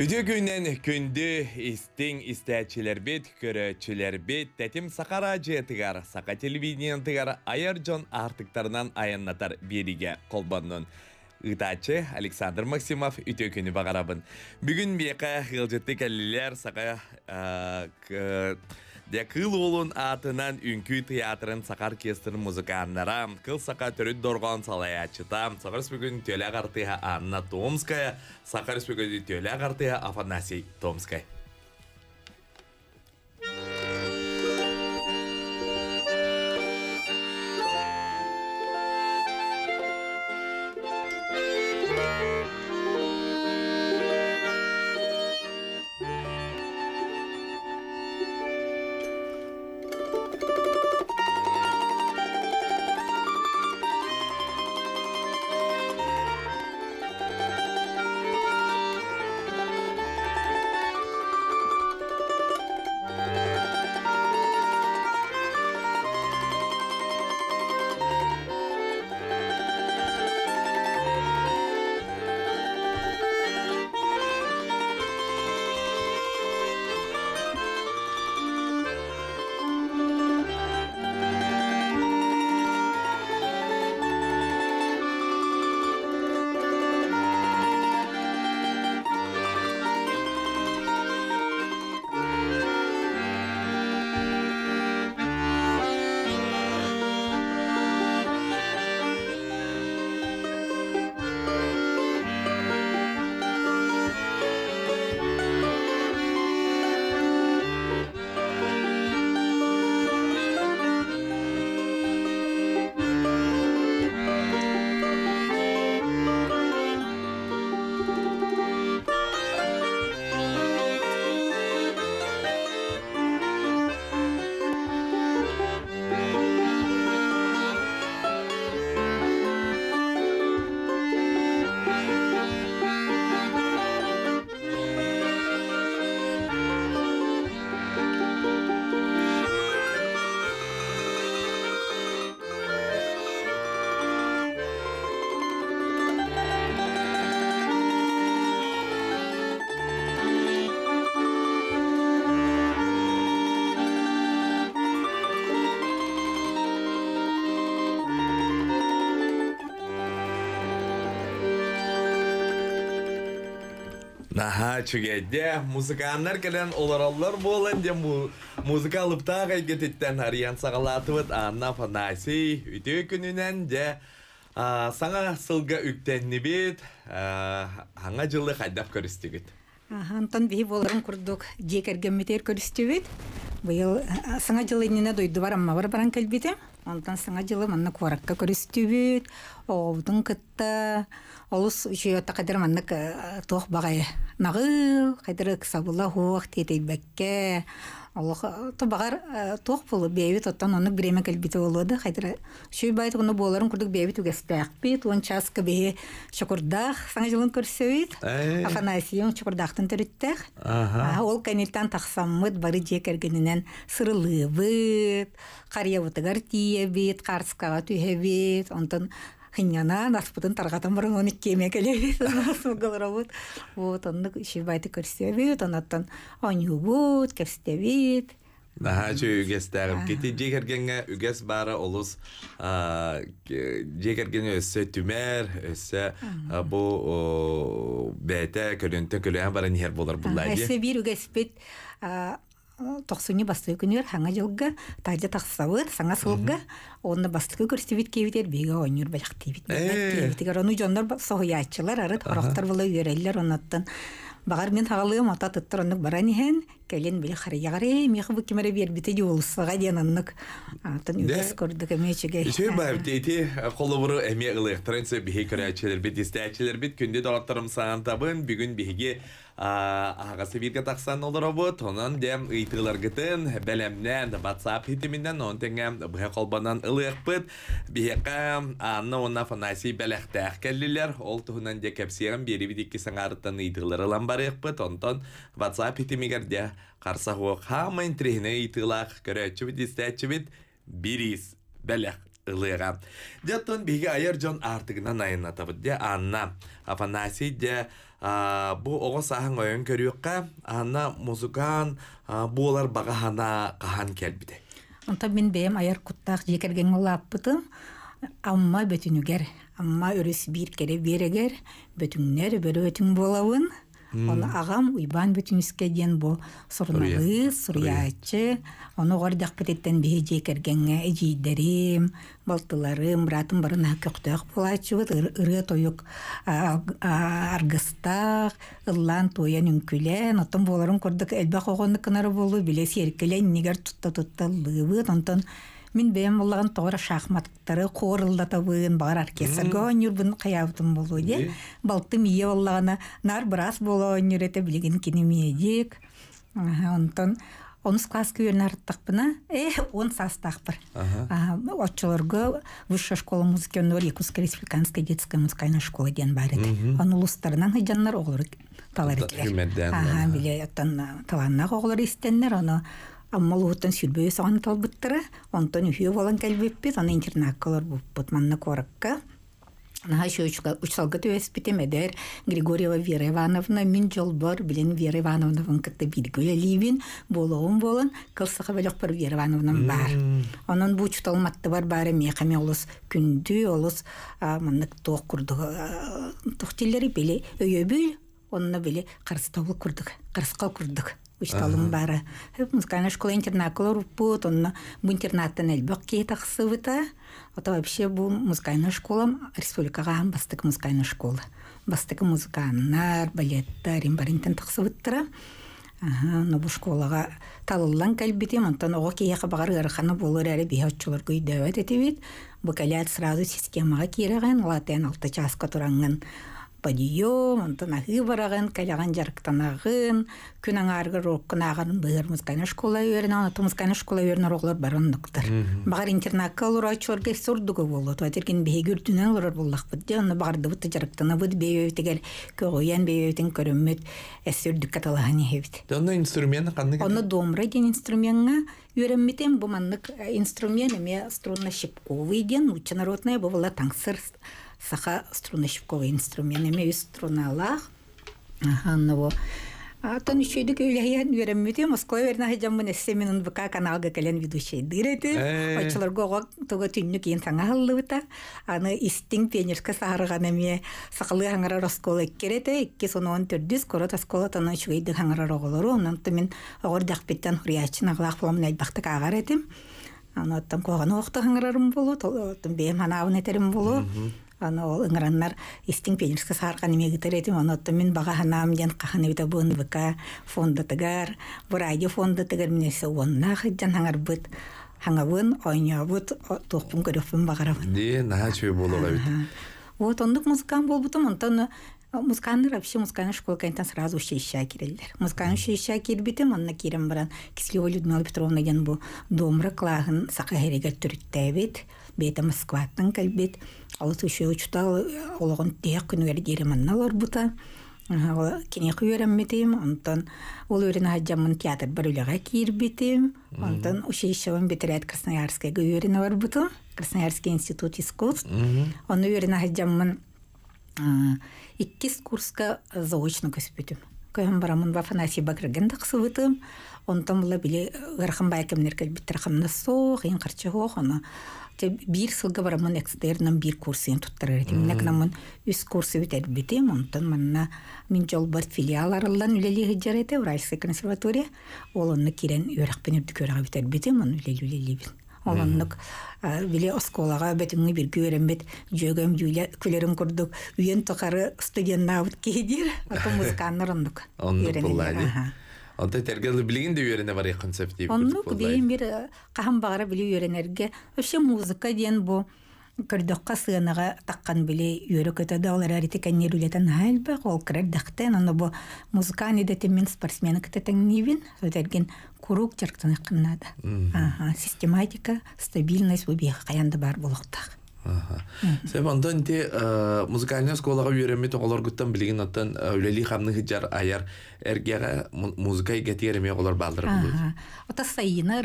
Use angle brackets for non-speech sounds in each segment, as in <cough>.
Үдө күннен күнді истин истәчилербит, көрөчилербит, тәтим сақара жетігар, сақа телевидениен тыгар айыр жон артықтарынан аяннатар бериге қолбаннын. Ытачы Александр Максимов үтө күні бағарабын. Бүгін беқа ғылжетті кәлілер сақа де кыл олун атынан үнкүй театрын сақар кестір музыканнара, кыл сақа түріт дорған салаячыта, сақар спөгін төлі Анна Томская, сақар спөгін төлі ағартыға Афанасий Томскай. Наха, чүгәдә, музыканнар келен олараллар болан де музыка алыпта гайгететтен ариян сағалатывыт Анна Фанаси үтө күнінен де саңа сылга үктенні бит, хаңа жылы қайдап көрістігіт. Антон бей боларын курдук жекерген метер көрістебет. Быйыл саңа жылы инене дойду бар амма бар баран келбете. Онтан саңа жылы манна куаракка көрістебет. Оғудың кытта олус жүйөтта кадыр манна тоқ бағай. Нағыл кадыр кысабыла хуақ тетейбәкке. Олох табагар тоқ болу бейбит оттан оны биреме келбите болуды. Кадыр шүй байт уну боларын курдук бейбит угестәк бит. Он часка бейе шокурдах саңа жылын көрсөбит. Афанасиyon чукурдактын төрүттэх. Ол канеттан тахсаммыт бары жекергенинен сырылыбыт, карьябытыгар тиебит, карскага түйебит, онтон хыньяна наспытын таргатан барын оны кеме келебит, смыгаларабыт. Вот, онны шибайты көрсөбит, онаттан онюбут, кепстебит. Наха чу үгестәрім. Кеті жекергенге үгес бары олыс жекерген өссө түмер, өссө бұ бәйті көлінті көліген бары нер болар бұлай. Әсі бір үгеспет Тоқсуни басты күнер хаңа жылга тажа тақсабыт саңа сылга онна бастыкы көрсөбит кебитер беге ойнур баяк тибит тибитигер ону жоннор соһуячылар арыт хорохтар була үйреллер онаттан багар мен хагалыым ата тыттыр оннук баран иһен келен били харыягары мехы бу кимере бербите жуулсага диен оннук атын үгес көрдүк эмечеге Şey бар тети колобуру эме сө бихи көрәчелер бит истәчелер бит күндө далаттарым саан табын бүгүн бихиге агасы бирге таксан олоробут онон дем ыйтылар гытын белемнен WhatsApp хитиминден он теңе быһа колбанан ылыакпыт бихека анна онна фанаси белехтәх келлилер ол туһунан де кепсиген бери бит икки саңарыттан ыйтылар ылан барыакпыт онтон WhatsApp хитимигер де карса хуок хамын көрәчү бит истәчү бит бирис белех ылыга. Деттон биге айыр жон артыгынан айына табыт де Анна Афанасий де бу оғы саһын ойын көрүөкка Анна музыкан бу олар багахана кахан келбиде. Онта мен бәйем аяр куттақ жекерген олаппытым. Амма бөтүнүгер, амма өрүс бир кере берегер, бөтүңнер бөрө өтүң болауын. Оны ағам уйбан бөтүнүскә ден бу. Сурнагы, сурьячы, оны гордак бететтен бе жекергенге эжидерим, балтыларым, братым барына көктөк булачыбыт, ыры тоюк аргыстак, ыллан тоян үнкүлен, отон боларын элбак огонны кынары болу, билес еркелен нигер тутта тутта лыбыт, онтон Мин бәйем боллаган тоғыра шахматтары қорылдатабын, бағар оркестрга ойнюрбын қаябытым болу де. Балтым ие боллагана нар біраз болу ойнюрете білеген кенемедек. Онтон онус класска үйерін арттақпына, э, он састақпыр. Отчыларға высшая школа музыки, онор Якутская республиканская детская музыкальная школа ден бар еді. Оны ұлыстарынан хыджанлар оғылыр талар. Хүмәддән, Ага, биле оттан таланнақ оғылыр истенлер, оны Аммал уһуттан сүрбөй саҕан талбыттара, онтон үһүө болан кэлбиппит, аны интернаккалар буппут манна коракка. Наха шөчка учсалга төеспите медер Григорьева Вера Ивановна мин жолбор билен Вера Ивановна кытта билгүле ливин болоун болон кылсыга белек бір Вера Ивановна бар. Онон бу чуталматты бар бары мекаме олус күндү олус маннык тоқ курдук тохтиллери биле өйөбүл онна биле карыстабыл курдук карыскал курдук Учталым бары. Музыкальная школа интернакула рупут, он бу интернаттан элбек кей тахсыбыта. Это вообще бу музыкальная школа, республикага бастык музыкальная школа. Бастык музыканнар, балеттар, имбаринтен тахсыбыттыра. Ага, но бу школага талыллан кәлбитем, онтан оға кейеқі бағар ғарқаны болыр әрі бейхатчылар көй дәуәт етебет. Бу кәлят сразу системаға кереген, латен алты часка тураңын подъем, онтон ахы барагын, каляган жарктанагын, күн аңаргы роккынагын быгыр музыкальная школа үйерін, аны музыкальная школа үйерін роглар барындыктыр. Багар интернатка олар ачуарга сурдуга болу, туатерген бейгір дүнен олар боллақ бұдде, оны бағарды бұтты жарктана бұд бейөйтігер, көгоян бейөйтін көріммет, әсірдік каталағын ехебет. Оны инструмент қанды Оны домра ден инструментға үйренметен бұл маннык инструмент эме струнно-щипковый ден, ученародная бұл таңсыр саха струнно-щипковый инструмент эме. Ага, ну Атын үшөйдік үйләйен үйренмете, Москва верна хажамын эссеминун бұқа каналға кәлен ведущий дыреті. Очыларға оға тұға түнні кейін саңа хыллыбыта. Аны истин пионерска сағырған әме сақылы хаңара роскола кереті. Икки соны он түрдіз, корот аскола таны үшөйді хаңара роғылыру. Онан мен оғыр дақпеттен хуриячын ағылақ боламын әлбақты қағар етім. Аны оттан қоған оқты хаңарарым болу, оттан бейім ханауын етерім болу. Аны ол ыңыраннар истин пенерска сарган эме гитеретим аны отто мен бага ханам ден каханы бита бун бка фонда тагар бурайди фонда тагар минесе онна хыджан хаңар быт хаңабын ойнябыт тохпун көрөппүн багарабын Де, наха чөй болуға бит. вот ондук музыкан болбутум онтон музыканны вообще музыкальная школа кайнтан сразу училища киреллер музыкальный училища кирбитим онна кирем баран кислева людмила петровна ден бу домра клагын сака херегер түрүттәбит бета москваттан калбит алыс үшө учтал ологон тех күнүгер дереманналар бута кенеқи үйренметим онтон ол үйрен хаджамын театр бар үлеға кирбитим онтон училищевын битирет красноярскайга үйрен бар буту красноярский институт искусств. Оны үйрен хаджамын иккис курска заочно көспүтүм көйөн барамын ба Афанасий Бакырген тақсыбытым онтон була биле ырхын байкемнер келбиттер хамна соох ин карчы хоох оны те бир сылга барамын экстернан бир курсын туттарар этим нек намын үс курсы битер битем онтон манна мин жол бар филиал арылдан үлели хыджар эте Уральская консерватория. Ол онны кирен үйрәкпен үрдүк өрага битер битем оны үлели үлели бит. Олоннук биле осколага бетиңи бир күөренбет жөгөм жүйле күлерин курдук. Үйен токары студентнабыт кейдир ото музыканнар ондук Онта тергелі білген де үйеріне бар концепт оннук бейин бир кахан багара били үйренерге вообще музыка диен бу көрдөкка сыаныга таккан били үйөрө көтөдө олар арите кеннер үлетен хайлбе ол кирер дактен оны бу музыканы детен мен спортсмен кытетен нивин өтерген курук жарктан кыннада ага систематика стабильность бу бия каянда бар болохтак Сәп онтан те музыкальная школаға үйренмет олар гуттан білген оттан үлели хамны хиджар аяр эргеға музыка игәти ереме олар балдыр ага ота сайына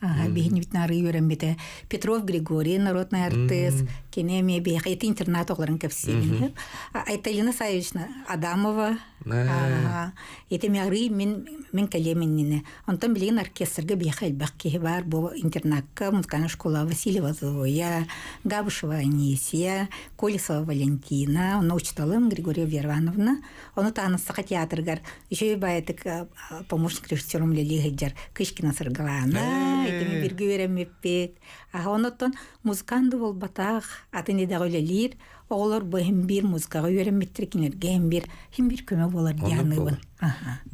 бихин бит нары юрәмбите. Петров Григорий, народный артист, кенеме бих, это интернат огларын кепсилин. Айталина Саевична Адамова. Ага, это мяры мен мен калеменнине. Онтан билген оркестрга бих элбак ки бар бу интернатка музыкальная школа Васильева Зоя, Габушева Анисия, Колесова Валентина, он учталым Григория Вервановна. Он танысыға театргар. Еще и байтык помощник режиссером Лили Хеджар, Кышкина Саргалана, этими бирге веремеппет. А онотон музыканды бол батақ, атын едағы өлелер, оғылар бұл хем бір музыкаға вереметтір кенерге хем бір, хем бір көмі болар дияныбын.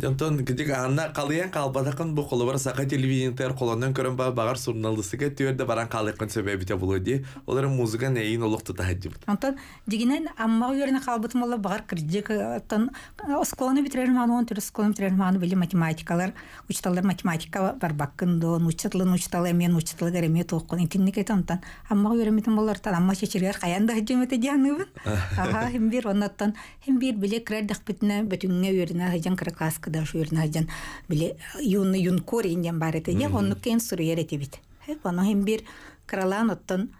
Жонтон кидик анна калыян калбатакын бу колу бар сака телевидениятер колоннан көрөн ба багар сурналдысыга түөрдө баран калыкын себебите булуди. Олар музыка нейин олукту тахажып. Онтон дигинен амма үйөрүнө калбытым ола багар кирдик оттон осколаны битерер мааны он түрү осколаны битерер мааны били математикалар учталар математика бар баккын дон учталын учталы мен учталы тооккун интинник амма болар тан амма чечергер каянда дианыбын. <laughs> Ага хим бир оннаттан хим бир биле креддак битне үйөрүнө хажан кара класскада шу үйөрүнө хажан биле юнны юнкор инден бар эте я онну кен суруер эте бит. Хеп аны хим бир кралан оттон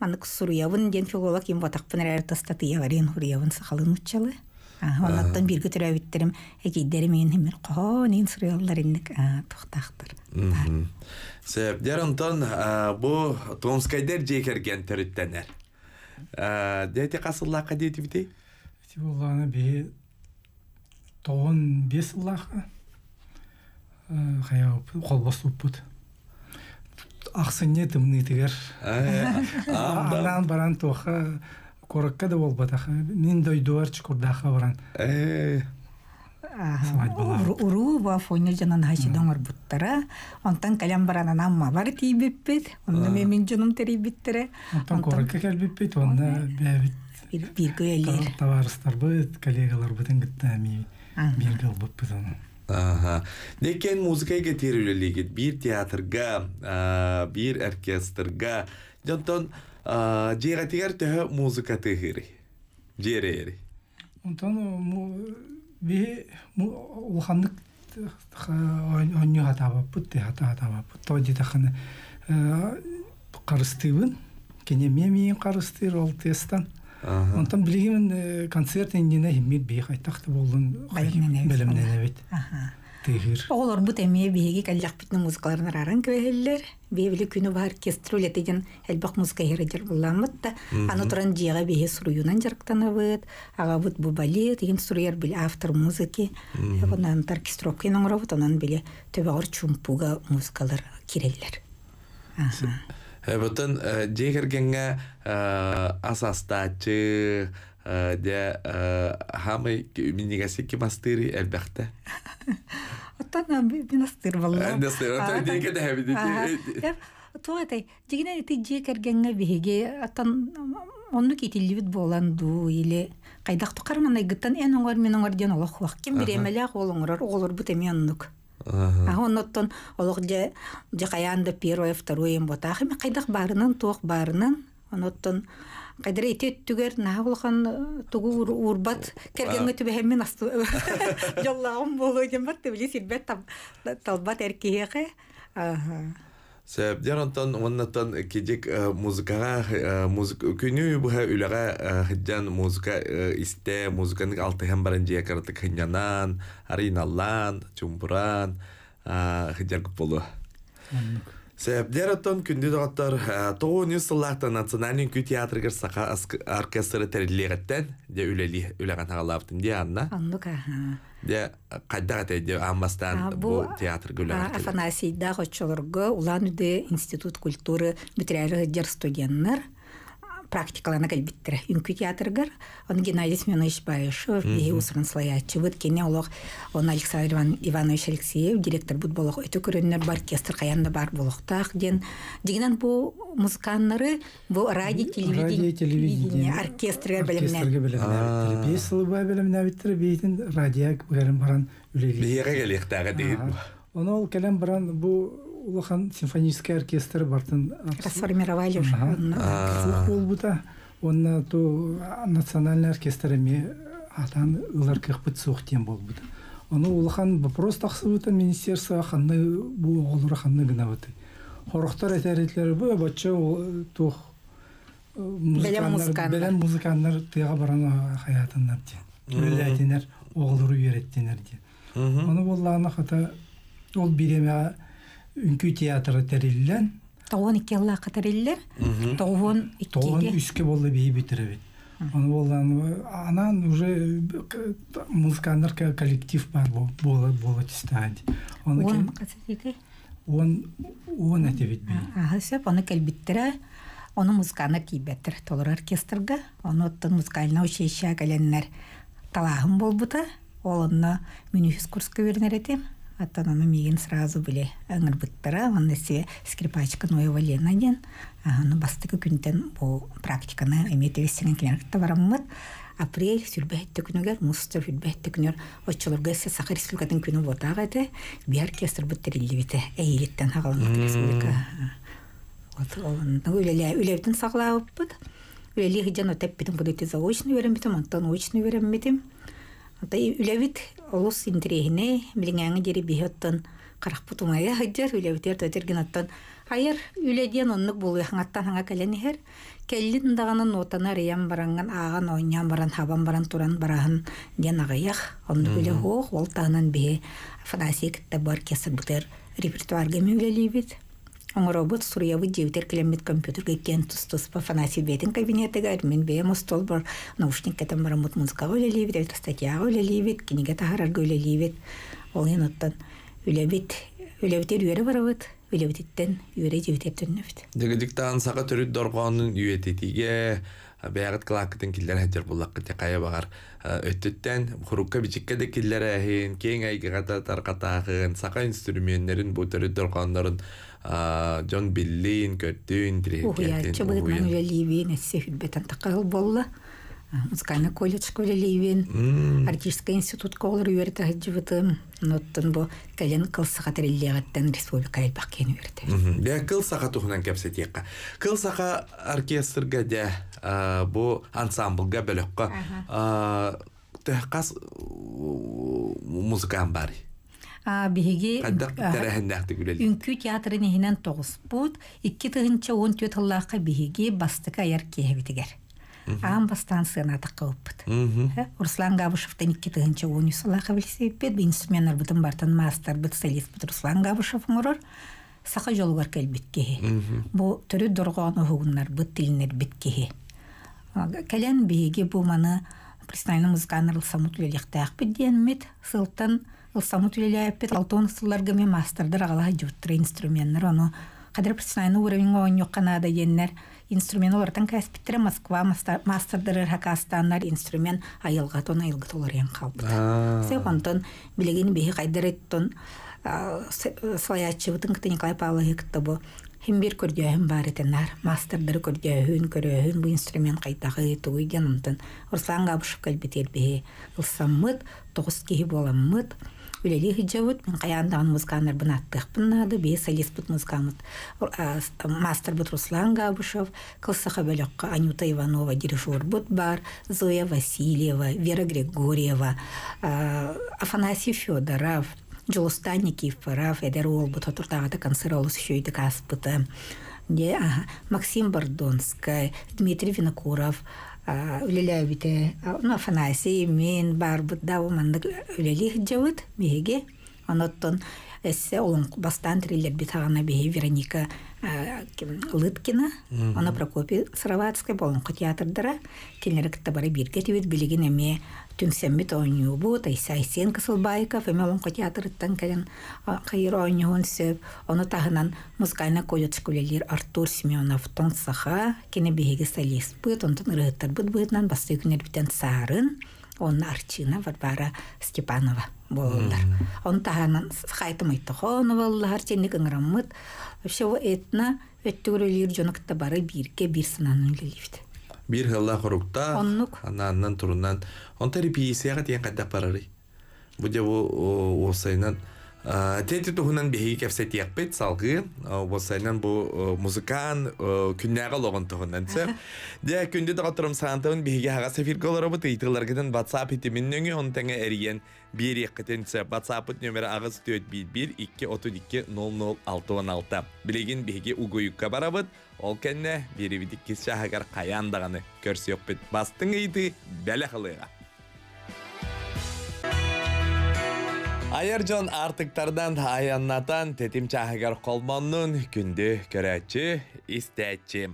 манык суруябын ден филолог им батакпын эрер тастатыя барин хуруябын сахалын учалы. Оннаттан бирге төрөбиттерим экиддери мен химер коонин суруяллар инник тухтахтыр. Себеп дерантон бу Томскайдер жекерген төрүттенер. Дети касыллакка дейти бите? Ти болланы бе тоон бес ыллаха хая колбос уппут аксыне тымны тигер. <laughs> Анан баран тоха коракка да болбатаха мен дойдуар чукурдаха баран. Уру ба фоня жанан хачи доңор буттара. Онтан калям баранан амма бар тийбиппет. Онда мен жонум терибиттере. онтан коракка келбиппит онда бэбит бир көйлер. товарыстар быт коллегалар бытын гыттами бир кылбыппыт оны Ага. Некен музыкай гетерүүлелигит бир театрга, бир оркестрга, жонтон жега тигер төһө музыка тыгыри. Жерери. онтон бе улханнык онню хатабаппыт те хата хатабаппыт тоди таханы карыстыбын кене мемиин карыстыр ол тестан онтон билигин концерт индине химмит бии кайтакты болдун Белемненебит. белемненебит Аха. тыгыр Олар бу теме беги каллак битне музыкаларын араран көһеллер. Бевли күнү бар оркестр үлетеген элбак музыка хережер булламыт да. Аны туран жига беги суруюнан жарктанабыт. Ага бут бу балет еген суруяр бил автор музыки. Онан оркестровка наңрабыт онан биле төбөгөр чумпуга музыкалар киреллер. Аха. Бүтін жегергенге асастачы де хамы минигаси кимастыри әлбәхтә. Оттан бин астыр булла. Андастыр, оттан деге дә хәбиде. Туатай, дигене ти жекергенге биһиге аттан онну китилибит болан ду или кайдак тукарман айгыттан эн оңор мен оңор ден олох вак ким биремеле олоңорор оголор бут эми оннук. А оннотон олох же же каянда первое второе им бота. Хами кайдак барынан туок барынан оноттон кайдыр этет түгер на булхан тугу урбат кергенге түбе хеммен асту <laughs> жоллагым болу дем бат биле силбет талбат эркеге аха Себеп дерантан оннатан кедек музыкага музыка күнү буга үлага хыджан музыка исте музыканың алты һәм баран жия каратык хынянан, ариналлан, чумпуран, хыджар күп болу. Себеп дерантан күндү дагаттар тоғын сыллахта национальный күй сака оркестры терилегеттен де үлели үлеген тағалаптын де анна. Де кайдага те де аммастан бу театр үлеген. Афанасий Дагочолорго улан үде институт культуры бүтрәле дер студентлар практикалана кәлбиттер. Үнкү театргар, он Геннадий Семенович Баешев, бе усрын слаячы, вот кене олог, он Александр Иван, Иванович Алексеев, директор бут болох, өтө көрөннөр бар, оркестр каянда бар болохтак, ден. Дегенен бу музыканнары, бу радио, телевидение, телевидение. оркестргар оркестрге белемнәр. белемнәбиттер бес ылы ба белемнәбиттер бейтин радио баран үлели Бейеге келектәге дейін. Оны ол кәлем баран бу улахан симфонический оркестр бартын Расформировали уже. слух болбута онна ту национальный оркестр эми атан ылар кыхпыт сух тем болбута оны улахан вопрос тахсыбыта министерство ханны бу оголор ханны гына быты. Бу бачча тух белем тыга баран хаятыннар ди оны хата ол биреме үнкү театры териллен тоғон икки алла катариллер тоғон тоғын иккиге үске болду бейи битеребит оны болланы анан уже музыканнар ка- коллектив бар бо- бола бола тистади оны он он он этебит Аха, сөп, оны кәлбиттірі, оны музыканы кийбеттір толыр оркестрга, оны оттын музыкальна училища кәленнер талағым болбута, ол онна мюнхен курска вернер етем, аттан оны меген сразу біле аңыр бұттыра, оны се скрипачка Ноева Лена ден, а, оны бастықы күнтен бұл практиканы эмет евесенген келерікті бараммыт, апрель сүрбәйтті күнігер, мұстыр сүрбәйтті күнігер, отчылырға се Саха Республикатын күні ботаға әді, би оркестр бұттырылды біті, әйелеттен республика. Заочный верем битем, антон очный верем битем. Ата үлевит олус интерехне билгәнгә дире бихеттен карак бутумая хаҗар үлевтер төтерген аттан. Хайыр үледен онлык булу хаңаттан хаңа кәләне һәр. Кәллин даганы нотана риям баранган аган ойням баран хабан баран туран бараһын ден агаях. Онны үле хох ол тагынан бе фанасик табар кесер бутер репертуарга мүлели бит. Оңоробот сурьявы деутер килемет компьютерге кен тустус по фанаси бетин кабинетеге мен бе стол бар наушник кетем барамут музыка өлелибит эле статья өлелибит книга тахарар өлелибит ол ен оттан үлебит үлебитер үйөрө барабыт үлебититтен үйөрө жебитер түннөбүт Дегедиктан сака төрүт доргонун үйететиге бәгат клакытын киллер буллак кыта кая багар өттүттен хурукка бичикке де киллер әһин кең айгата таркатагын сака инструменттерин бу төрүт доргоннорун Джон Биллин үлелибин эссе хүлбетен болла музыкальный колледж үлелибин артистский институт колор хаджыбытым ноттон териллегаттен республика элбак кен үйөртө Бе кыл сака тухунан кепсетиекка. Кыл сака оркестрга а, бу ансамблга музыкан. Биһиги. Үнкү театрын иһинен тоғыз бут, икки тыгынча он төт хыллааққа биһиги бастыка аяр киһебитигер. Аам бастан сына таққыбыт. Руслан Габышевтан икки тыгынча он юсылааққа білсеппет, бі инструментар бытын бартан мастер быт солист быт Руслан Габышев ңорор. Сақа жолугар кәлбит кеһи. Бу төрү доргоны хугуннар быт тилинер бит кеһи. Кәлен биһиги бу маны признайны музыканы ылсамут үлелектәк биденмит, сылтан ылсамут үлеләппет алтон сылларга мен мастердер агала жуттыр инструменттер оны кадыр признайны уровень он Канада еннер инструмент олардан кәсбиттер Москва мастер- мастердер хакастаннар инструмент айылга тон айылга толар ен калбыт. Се онтон билеген биһи кайдар эттон слаячыбытын кыты Николай Павлович кытыбы Хим бир көрдөөһүн бар этеннар, мастердер көрдөөһүн, көрөөһүн бу инструмент кайтагы тугуй жанымтын. Руслан Габышев калбитер бихи. Ылсаммыт, тоғыз киһи боламмыт. Үлели хиджабыт, мен каяндаган музыканар бын аттык быннады, бе солист музыкамыт. Мастер Руслан Габышев, кылсаха бөлөккө Анюта Иванова дирижер бут бар, Зоя Васильева, Вера Григорьева, Афанасий Федоров, Жылыстан Никифоров, Эдер Олбут, Отуртағаты концеролус шүйді каспыты. Максим Бордонская, Дмитрий Винокуров, үлелі бите, ну, Афанасий, мен, бар бұт, дау мандық үлелі жауыт, беге. Оноттон, эссе олың бастан триллер битағана беге Вероника Лыткина, она Прокопий Сыроватская, болынқы театрдыра, келнері кітті бары бирге тебет білеген әме түнсәммит ойню бу, Тайса Айсен Кысылбайков, әме олынқы театрыттан кәлен қайыр ойнуын сөп, оны тағынан музыкальна колледж күлелер Артур Семенов тон саха, кене беге солист бұд, онтын ырыттар бұд бұдынан басты күнер бітен сарын, оны Арчина Варвара Степанова болдылар. Оны тағынан қайтым айтты хоны болдылар, тенік ыңырамыт, все этна өттігірелер жонықта бары бирге бір сынанын үлелейді. Бир хылла хорукта, ананнан турунан, он репетицияга тиен каддак барары. Бу же бу осайнан Тети тухунан биһиги кепсетиякпит салгы. Босайнан бу музыкан күннәгә логын тухунан се. Дә күндә докторым сантын биһиги хага сефир голары бу тыйтыларгыдан WhatsApp итиминнәңе он тәңе эриен bir yakıtınsa WhatsApp nömeri ağız tüyöt 11 2 32 00 616. Bilgin bihigi uguyukka barabıt. Biri bidik kis şahagar kayandağını körsi yok bit. Bastın iydi bele kılыға. Айыржон артыктардан аяннатан тетим чахагар колмоннун күндү көрәчі, истәчі.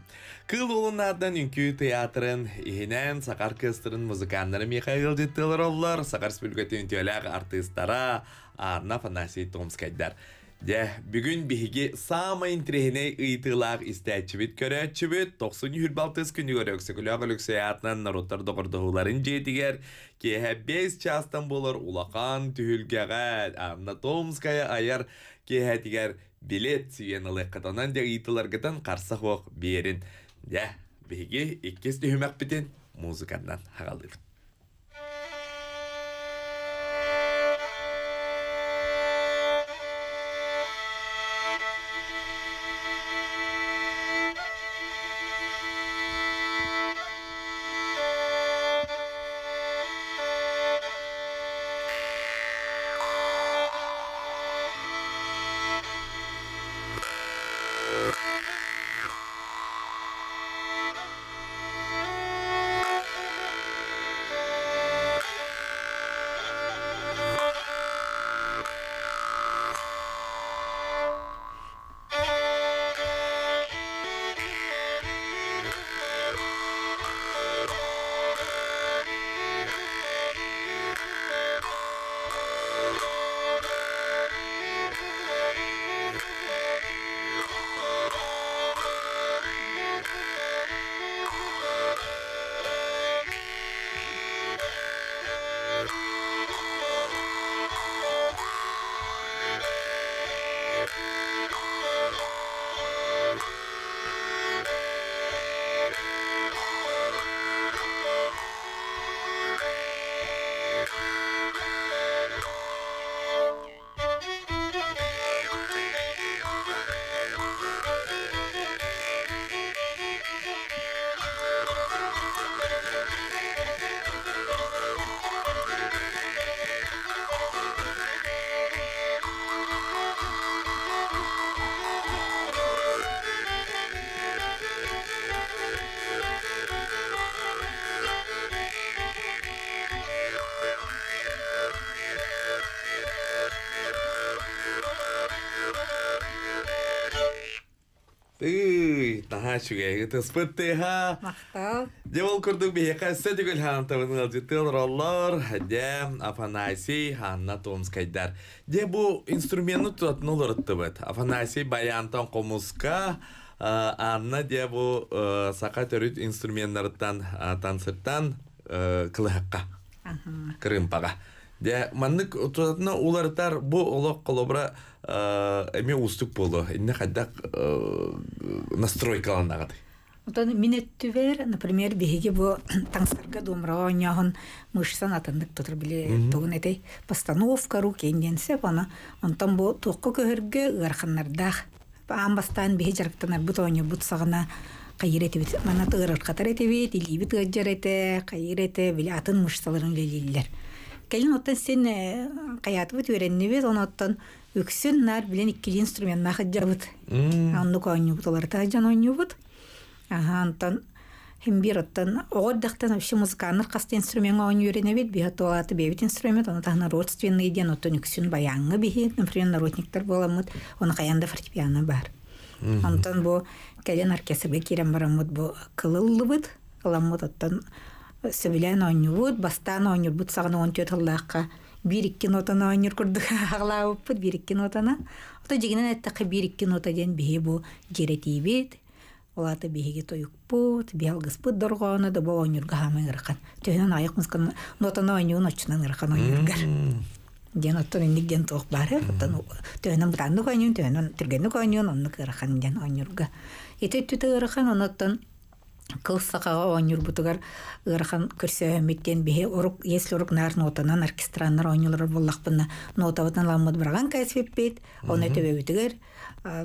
Кыл улунардан үнкү театрын ихинен Сакар кыстырын музыканнары Михаил Життылар олар, Сакар Республикаты үнтүөләг артыстара Арна Фанасий Томскайдар. Де, бүгін биһиги сама интрехине ыйтылаах истәчибит көрәчибит, 90 хүрбалтыз күні көрөксі күлөг өліксөятынан наруттар доғырдығыларын жетігер, кеһә 5 частан болар улақан түхілгәғәт, Анна Томская аяр кеһә тигер билет сүйен ылыққатанан де ыйтыларгытан қарсақ оқ берін. Де, биһиги иккес түхімәк бітін музыкандан хағалыр. Ый, таха шугай, тыспытты ха. Мақтал. Девол курдук бихека сөтүгүл хан табыныл жытыл роллор, де Афанасий ханна Томскайдар. Де бу инструментны tutатын олар ыттыбыт. Афанасий баянтан комуска, Анна де бу сака төрүт инструменттардан тансыртан кылыхакка, Ага. кырымпага. Де маннык tutатына улартар бу олок колобра эме устук болу. Инне кайдак настройкаланагады. Отон минөттүбер, например, биһиги бу таңсарга домра оняһын мышсан атындык тутур биле тогун этей постановка ру кенденсе бана онтон бу туққа көһөргө ырханнардах амбастан биһи жарыктанар бут оñu бут сагына кайыретибит мана тыырыр катар этебит илибит ыджарете кайырете биле атын мышсаларын лелиллер келин оттан сен каятыбыт үйреннибит оноттон үксүн нар билен иккили инструмент нахаджабыт анну коñu буталар таажан оñубут Ага, антон химбир оттан оғырдақтан вообще музыканыр қасты инструмент оң үйрене бит биһа туалаты бебит инструмент оны тахна родственный ден оттан үксүн баяңы биһи например народниктер боламыт оны каянда фортепиано бар. Антон бу келен оркестрге кирен барамыт бу кылыллыбыт ыламыт оттан сөбүлен оñубут бастан оñурбут сагына он төт ыллаакка бир икки нотаны оñур курдук <laughs> аглаабыппыт бир икки нотаны ото жигинен эттакы бир икки нота ден биһи бу жеретиибит Олаты биһиги тоюкпут, биалгыспыт доргоны да бо оñурга хамын ыракан. Төһөн айык мыскан нотаны оñуун очунан ыракан оñургар. Ден оттон инник ден тоқ бары, оттон төһөнөн бутанны оñуун, төһөнөн түргенни оñуун, онны ыракан ден оñурга. Ите түтө ыракан оноттон кыл сакага оонюр бутугар ырахан көрсөһөмиттен биһи урук если урук нар нотанан оркестраннар оонюлар боллахпына нотабытын ламмыт барган кайсиппит оны төбөбүтүгер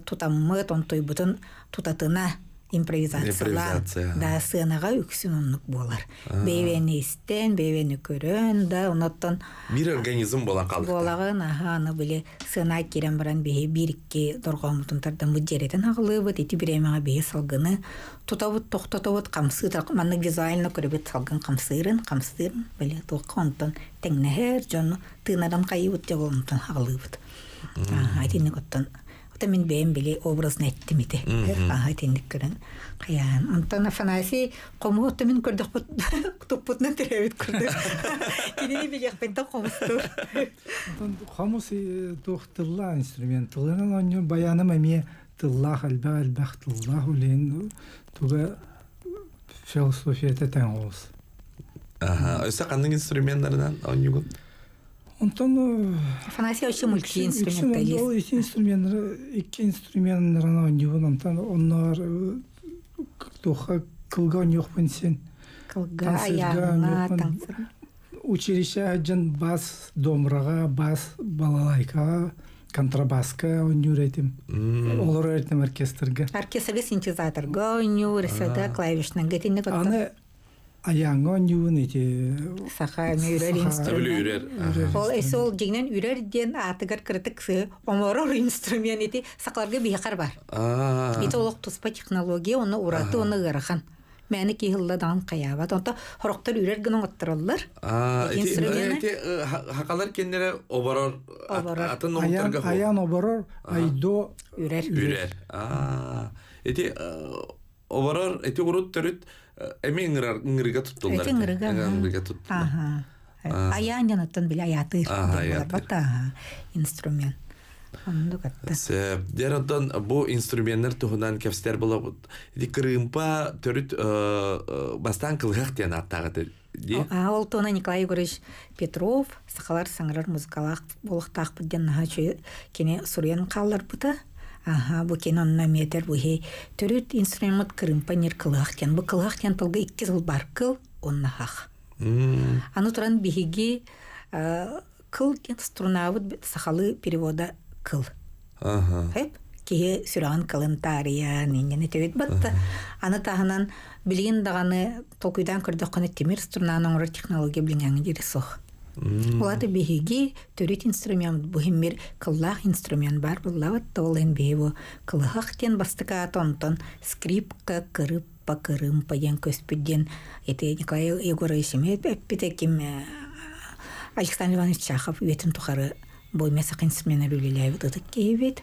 тутаммыт онтойбутун тутатына импровизациялар Импровизация. да сыанага үксүн оннук буолар бейбени истен бейбени көрөн да оноттон Бир организм болан калды. Буолагын аха аны биле сына кирен баран бихи бирикки доргомутун тардан бу жеретен агылыбыт ити биремега бихи салгыны тутабыт токтотобут камсыыр манны визуально көрөбүт салгын камсыырын камсыырын биле туакка онтон теңнехер жону тыынадан кайыбыт жаболмутун агылыбыт айтинник оттон. Ота мен ите. Ага тендик көрөн. Каян. Антон Афанасий кому отто мен инструмент. Баяным философията. Ага. Онтон Афанасий очень мульти инструмента Ол есть. iki инструменттер, iki инструменттарына оннюбун онтон оннор туха кылга оннюкпун сен. Кылга, нюхын. тансыр. Училище жан бас домрага, бас балалайкага, контрабаска оннюретим. Олар оркестрге. Оркестрге синтезаторга ойню, ресада клавишнан котта. Аны аяңга оннюбун эти Саха Саха. инструмент. Ол эсе ол жеңнен үрер ден атыгар кыртык оморор инструмент ити сакларга бихакар бар. Ити олок туспа технология оны ураты оны ырахан. Мәні кейхілді дан қаябат. Онта хороқтар үрер эти Инструмент. эти хакалар кендере оборор атын аян омтарга аян оборор айдо Үрер. үрер. Эти оборор эти урут төрүт эми ыңырар ыңырга туттулар. Эти ыңырга, ага. ыңырга туттулар. Ага. Аян жанаттан биле аяты. Бата инструмент. Се деродон бу инструменттер туһунан кепстер болобут. Эти кырымпа төрүт бастан кылгак тен аттагы ди. А ол тона Николай Егорович Петров сақалар саңырар музыкалақ болықтақ бұдден наға чөй кене сурен қалар бұта. Ага, бу кен онна метр бу хей. Төрүт инструмент кырымпа нер кылах кен. Бу кылах кен тылга икки жыл бар кыл онна хах. М. Аны туран биһиги а, кыл кен струнавыт сахалы перевода кыл. Ага. Хеп кие сүраган калентария нинген төбет батта. Аны таханан билген даганы толкуйдан көрдө кыны темир струнан оңор технология билген дири Олаты биһиги төрүт инструмент бухиммир кыллах инструмент бар буллават толын бейбу кылыхах тен бастыка тонтон скрипка кырып пакырым паян көспүден эти Николай Егорович имеет эппите ким э, Александр Иванович Чахов үетин тухары боймесак инструмент үлеләйбит ытык кейбит.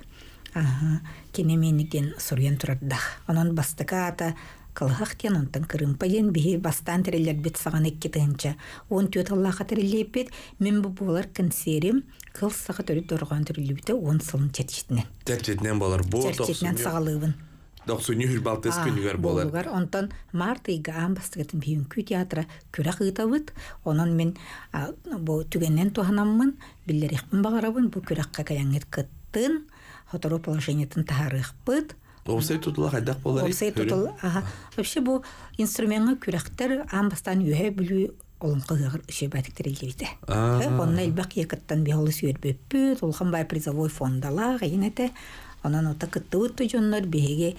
Ага, кенеменниген сурьен турардах. Онон бастыка ата кылыхах тен онтан кырым паян биһи бастан терелер бит саган икки тыгынча. Он төт Аллаха терелеп бит. Мен бу булар консерим кыл сага төрүт дорган терелеп он сылын четичтинен. Терчетнен болар. Бу Четичтинен сагалыбын. Доксуни хүрбалтыс күнүгөр болар. Болугар онтон март айга амбастыгытын бүйүнкү театра күрә кытабыт. Онон мен бу түгеннен туханаммын, биллерихпин багарабын, бу күрәккә каяңет кыттын, хотору положениятын тахарыхпыт. Обсай тутула хайдак болар. Олсай тутул, ага. Вообще бу инструментга күрәктер амбастан үһә билүү олонқа гыр үше бәтіктер елдейді. Онна илбәк екіттен бейолы сүйер бөппіт, олған бай призовой фондала, ғайынеті. Онан ота кытты утты жоннор беге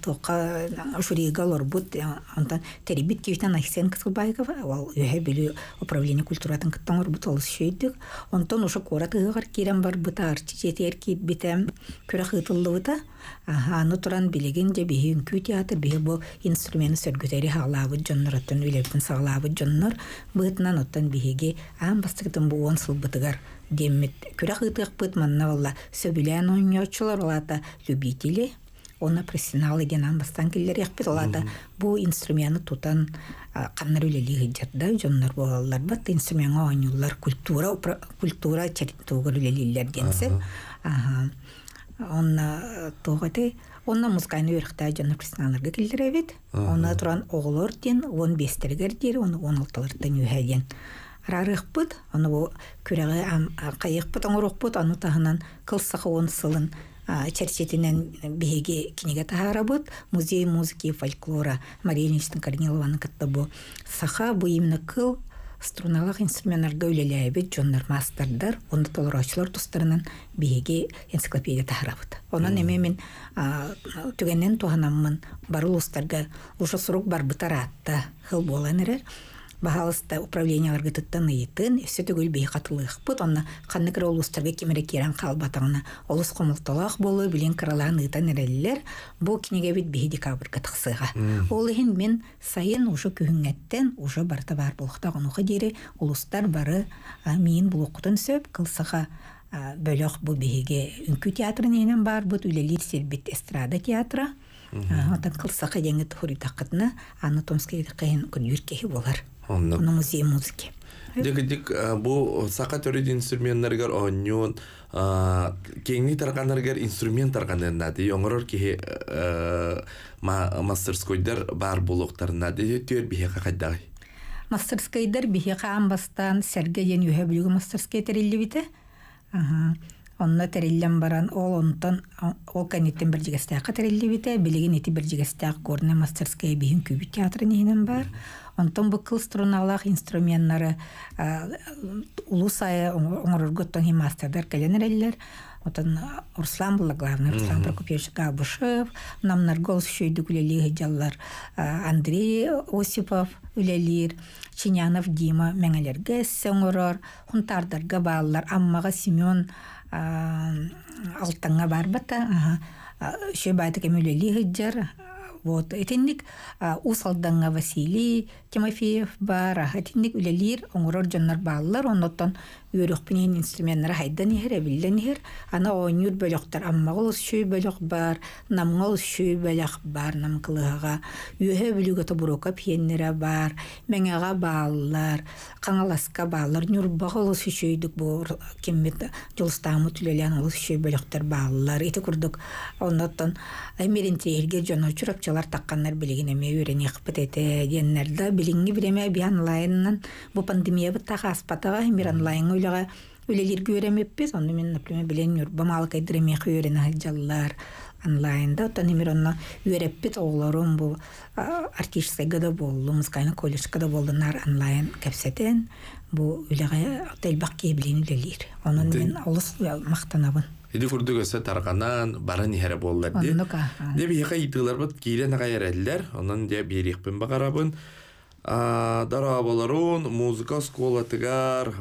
тоқа жюрига лорбут онтан терибит кивтен Ахсен Кысылбаева ол үһә билүү управление культуратын кыттан орбут олыс шөйдүк. Онтан уша кора тыгар кирен бар бута арчи жетер күрә хытылды бута. Аны туран билеген же биһин күү театр биһи бу инструмент сөргөтери халабы жоннор оттан үлептен саглабы жоннор бытынан оттан биһиге ам бастыктан бу он сыл бытыгар деммит. Күрә хытык быт манна валла сөбүлән ойночулар олата любители оны профессионал еген амбастан киллер яқпит олата. Бу инструментны тутан каннар үлели хиджатда жоннор болалар бат инструментга ойнулар культура культура тугар үлелилер денсе онна тоготе онна музыканы жоннор профессионалларга киллер бит онна туран оголор ден он бестергер дер оны он алтылардан үйһәден рарыхпыт аны бу күрәгә ам кайыкпыт оңорокпыт аны таһынан кылсакы он сылын а, черчетинен биһиги киниге таһаарабыт. Музей музыки и фольклора мария ильинична корнилованын кытта бу саха бу именно кыл струналах инструменттарга үлеләбит жоннор мастердар онда толорочулар тустарынан биһиги энциклопедия таһаарабыт онон эме мен түгеннен туһанаммын барыл устарга уша сурук барбытар атта хыл болан эрер баһалыста управленияларга тыттан ыйытын өссө түгүл бии катылыахпыт онна ханныгыр олустарга кимере кирен калбатаңна олус комулталаах болу билен кыралаан ыйтан эреллер бу кинеге бит биһи декабрга тахсыга ол иһин мен сайын уже күһүңэттен уже барта бар булукта онуха дири улустар бары миин булукутун сөп кылсыга бөлөх бу биһиге үнкү театрын енен бар бут үлелир сирбит эстрада театра. Отан кылсака деңет хуритакытна аны томская кайын күнүр кеһи болар. Онно. Оны музей музыки. Дик бу сака төрүд инструменттаргар оннюн кеңни таргандаргар инструмент таргандарна ди оңорор ки мастерскойдар бар булуктарна ди төр бие каддай. Мастерскайдар бихи бастан серге ен юһе бүлүгү мастерскай терилли бите. Онна териллен баран ол онтон ол канеттен бир жигестаакка терилли бите, билигин ити бир жигестаак горне мастерскай биһин күбү театры нейнен бар. Онтон бу кыл струналах инструменттары улус айы оңорорготтон хи мастердар келенереллер. Отон Руслан была главный, Руслан Прокопьевич Габушев, намнар голос шүйді үлелі жаллар Андрей Осипов үлелер, Чинянов Дима мәңелерге сөңірор, хунтардарга балалар, аммаға Семен а, алтаңға бар бата, шөй байды кем үлелі хыджар, Вот. Этинник усалданга Василий Тимофеев бар, этинник үлелер, оңырор жоннар баллар, оннотон үйрөкпүнен инструменттары хайдан ихер, эбиллен ихер. Ана оңюр бөлөктөр, аммагыл шүй бөлөк бар, намгыл шүй бөлөк бар, намкылыга. Үйе бүлүгө тобурока пиеннере бар, меңега баллар, каңаласка баллар, нюрбагыл шүйдүк бу киммет жолстамы түлелен ол шүй бөлөктөр баллар. Ити курдук, оннотон эмеринтиерге жона чурапчалар такканнар билигин эме үйрени кыпыт эте диеннерде билинги биреме би онлайннан бу пандемия быттага аспатага эмир онлайн уйлага үлелерге үйремеппиз онду мен например билен юр бамалы кайдыреме үйрене жаллар онлайнда отан эмир онно үйреппит оглорум бу артистскайга да болду музыкальный колледжга да болду нар онлайн кепсетен бу үлега телбак киеблин үлелер онун мен олус мактанабын Иди курдук өсө тарганан баран ихере боллар ди. Оннук, аха. Де бияка итылар бут кийлен агайреллер. Онан де берикпин багарабын. Дарабаларун музыка сколатыгар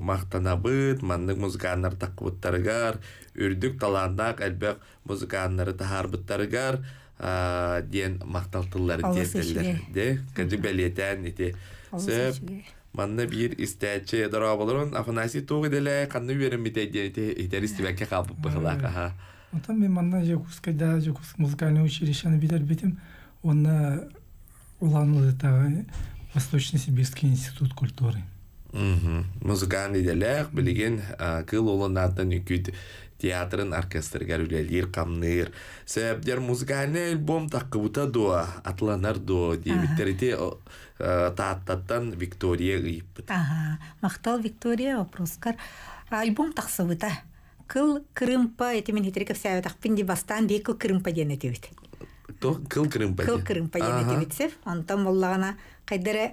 мактанабыт, маннык музыканнар таккыбыттарыгар, үрдүк талаандак әлбек музыканнары тахарбыттарыгар диен макталтылар ишиге. Де, кәді бәлетен ити. Сөп, манна бир истәче дарабаларун Афанасий туғы деле канны берем бите диете итеристи бәкке калып быхлак. Аха. Отан мен манна Жекускайда, Жекус музыкальное училищені битер битим, онна уланылы Восточно Сибирский институт культуры. Музыканы делек билеген кыл олонатын үкүт театрын оркестргер үлелир камныр. Себдер музыкальный альбом таккыбыта дуа, атланар дуа дебиттерите тааттаттан Виктория ыйыппыт. Ага, мактал Виктория вопроскар. Альбом тахсыбыта. Кыл кырымпа, эти мен хитриков сәбет ақпин ди бастан бей То кыл кырым Кыл кырымпа сеп. Онтан боллагана кайдары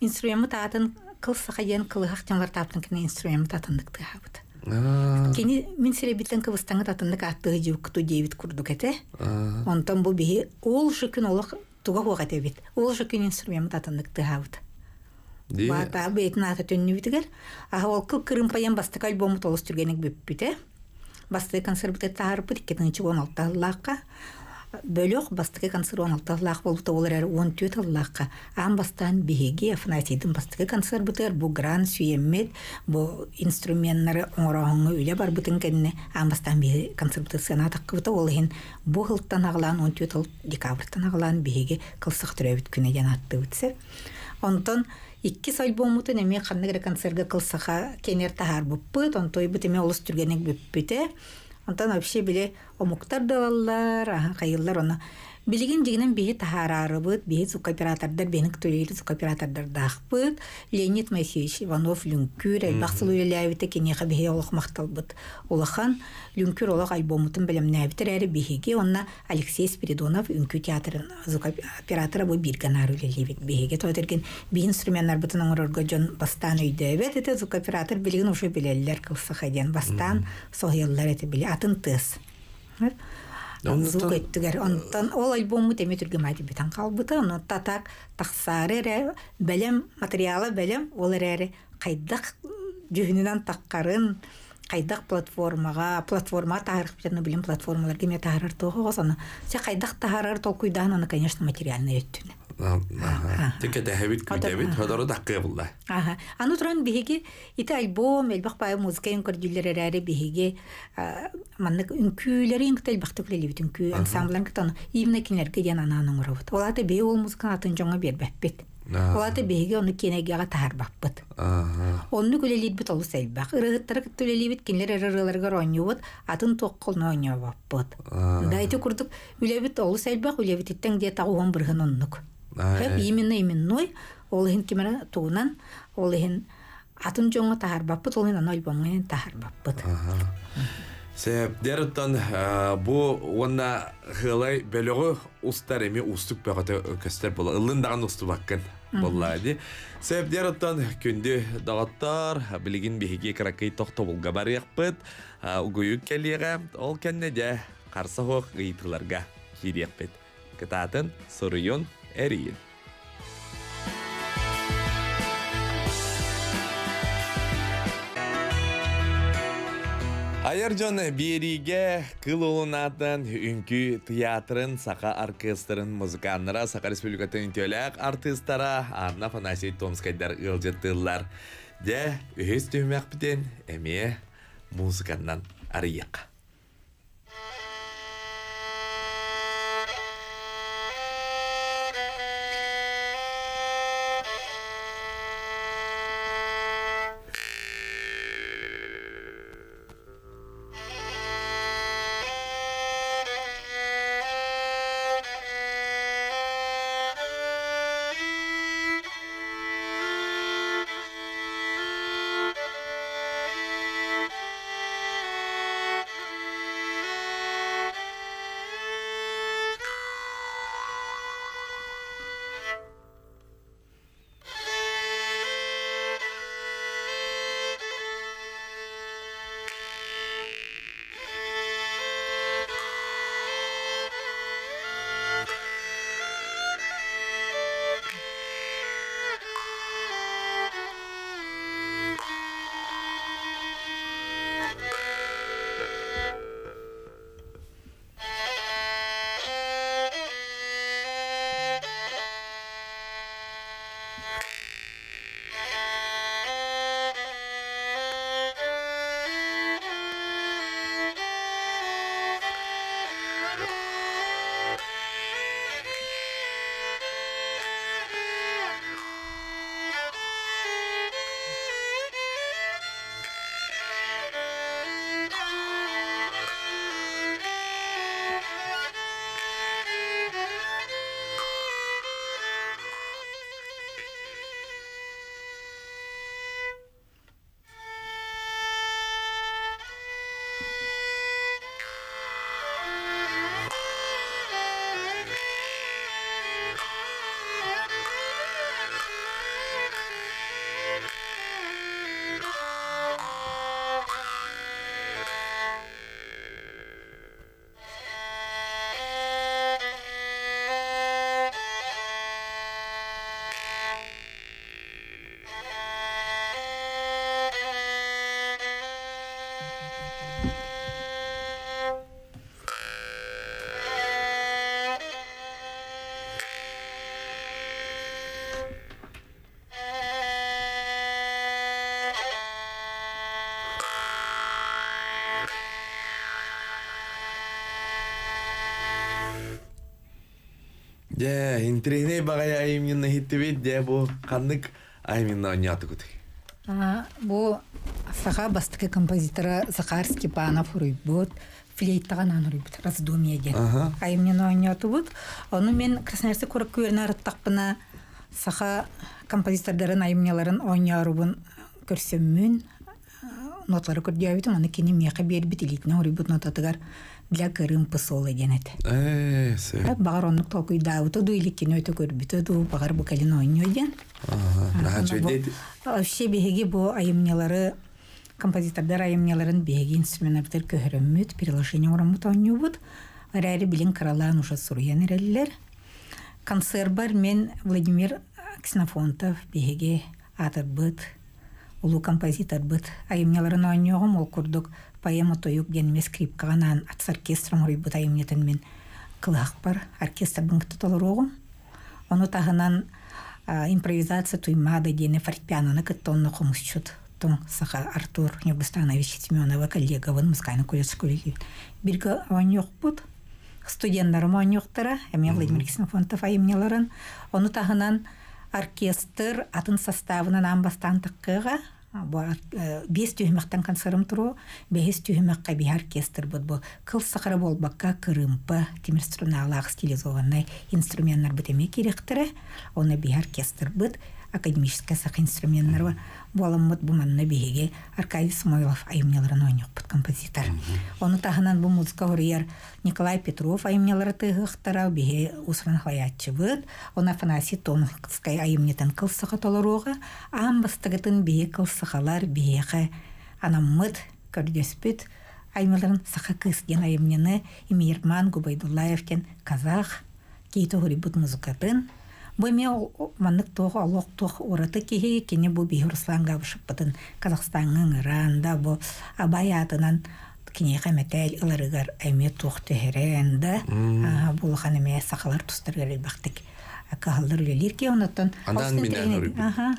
инструмент таатын кыл саха ден кылы хактанлар таптын кene инструмент таатындык тыгабыт. Кени мен серебиттен кыбыстаңы татындык аттыгы жив куту дебит курдук эте. Бу бихи ол шүкүн олық туга. Ол инструмент бейтін аты төнні бітігер. Аға ол кыл тағарып бұд 2016 лаққа. Бөлөк бастығы концерт 16 лақ болута олар әрі 14 лаққа. Ан бастан бігеге Афанасийдің бастығы концерт бұтыр. Бұ гран сүйеммет, бұ инструменттары оңырағыңы үле бар бұтын кәніне. Ан бастан сына таққы бұта ол ең бұ ғылттан ағылан 14 ыл декабрьтан ағылан бігеге қылсық түрәбіт күні ден атты бұтсы. Онтон икки альбомутун эми кандыгыра концертге кылсаха кенер тахар буппыт онтой бут эми олус түргенек бүппүте онтон вообще биле омуктар далалар аха кайыллар оны Билигин жигинен биһи таһаараарыбыт, биһи зукоператордар, бени төлөйли зукоператордар дахпыт. Леонид Моисеевич Иванов Люнкүр, элбахсыл үлеләбите кенеха биһи олох макталбыт. Улахан Люнкүр олох альбомутун белемнәбитер әре биһиге, онна Алексей Спиридонов Үнкү театрын зукоператора бу бирганар үлелебит биһиге. Тотерген би инструменттар бутын оңорорго жон бастан өйдөбет, эте зукоператор билигин ушу билеллер кылса хаден бастан соһыяллар эте биле атын тыс. Онтон ол альбому теме түргемайды битен калбыты. Оны татак тахсары эре белем материалы белем ол эре кайдак жүһүнүнөн таккарын кайдак платформага платформа таарык битен билим платформалар кеме таарар тоого сону се кайдак таарар толкуйдан аны конечно материальный өттүн Тик тәһәбит күтәбит, ходоры даккы булла. Ага. Аны туран биһиги ите альбом элбах бай музыка юнкөрдүлөр эрәре биһиги маннык үнкүләре иңтел бахтыклы бит үнкү ансамблен кытан имне кинерге яна ананың робот. Олаты бе ол музыка атын жоңа бербәппет. Олаты биһиги оны баппыт. Ага. Онны күлелит бит олус элбах. Ирыгыттары күлелит бит кинлер эрырыларга роньюбут, атын токколно ойноо баппыт. Ага. Да ите курдук үлебит олус элбах, үлебит иттен де тагуан быргын оннук. Ага. Хеп именно именной ол ихин кимера туунан ол ихин атын жоңа тахар баппыт ол ихин альбомын тахар баппыт. Се дерттан бу онна хылай белөгө устар эми устук багата көстөр бола. Ылындаган усту баккан болла ди. Се дерттан күндү дагаттар билигин биһиги кракай тохто булга бар якпыт. Угуюк келиге ол кеннеде карсы хок ыйтыларга кириякпыт. Кытатын соруйун эриин. Айыржон бириге кыл үнкү театрын, сака оркестрын, музыканнара, сака республикатын төләк артистара, Анна Фанасий Томскайдар ылжыттылар. Де, үхес түймәк бітен, әме музыканнан арыяқ. Де, интригне багай айымнын хиттибит, де бу каннык айымнын ойняты күтік. А, Бу саха бастыкы композитора Захар Степанов уруйбут, флейттаган ан уруйбут, раздумье ден. Ага. Айымнен ойнотубут. Оны мен Красноярск көрөк көрүнө арыттакпына саха композитордарын айымняларын ойнорубун көрсөммүн. Нотлары көрдөбүтүм, аны кини мияка бербит илитне уруйбут нотатыгар для Крым посола денет. Э, се. Багар оннук толкуй дааута ду иликкин өтө көрбүтө ду багар бу калин ойной ден. Ага. Наха Ана чөйдет. бу- Вообще беги бу айымнялары композитордар айымняларын беги инструменттер көһөрөммүт, приложение урамут ойнубут. Арары билин каралан уша суруян эреллер. Концерт бар мен Владимир Ксенофонтов беги атырбыт. Улуу композитор быт. Айымняларын ойногом ол курдук поэма тоюк генме скрипкаганан атс оркестром уруйбут айымнетен мен. Оркестрдын кытытолорогум. Оны тағынан а, импровизация туймады дене фортепианоны кыттонны комусчут. Тон саха Артур Небустанович Семенова коллегавын музыкальный колледж школы. Бирге ойнёк бут. Студентларым ойнёктара, эме Владимир Ксенофонтов айымняларын. Оны тағынан оркестр атын составынан амбастан э, бес түймәктән концертым туру, бес түймәккә би оркестр бут бу. Кыл сахара болбакка кырымпа, тимир струналах стилизованный инструментлар бит эме керектере. Оны би оркестр бут, академическая сах инструментлар бар. Боламыт бу манна биге Аркадий Самойлов айымняларын ойнок бут композитор. Оны тахынан бу музыка урыяр Николай Петров айымнялары тыгыктара биге Усман Хаятчы бут. Оны Афанасий Томскай айымнетен кылсыга толоруга, амбастыгытын биге кылсыгалар биге анаммыт көрдөспүт айымларын саха кысген айымнены Имирман Губайдуллаевтен казах кейто хурибут музыкатын Бу ме маннык тох алок тох ураты кихи кини бу би Руслан Габышыппытын Казахстанның Иранда бу абай атынан кини хаметел ыларыгар эме тох техерен да бул ханеме сакалар тустыргар бактык акалдар лелир ки онотон Андан минен. Аха.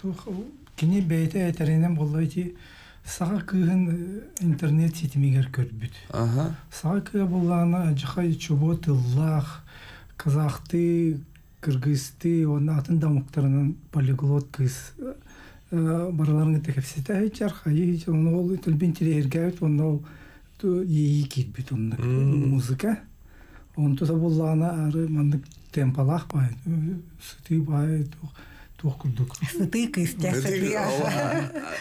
Тух кини бейте этеринен боллайти сага кыгын интернет сетимигер көрбүт. Ага. Сага кыга болланы жахай чубо тыллах, казахты, кыргызты, оны атын дамыктарынан полиглот кыз бараларын текепсете айчар хайы оны ол тилбин тирергәт оны ол ии кирбит онны музыка. Он туса болланы ары мандык темпалах бай, сыты бай, тух курдук. Сыты сыты.